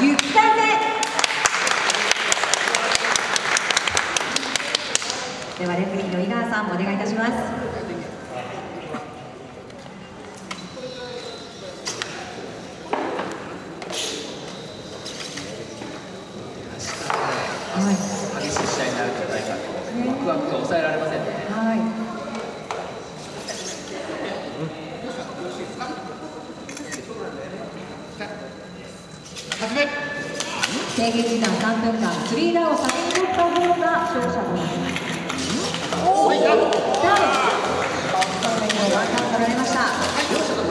雪風ではレフリーの井川さんお願いいたします。はい、激しい試合になるんじゃないかと、ワクワクが抑えられませんね。はい制限時間3分間、スリーダウンを先に取った方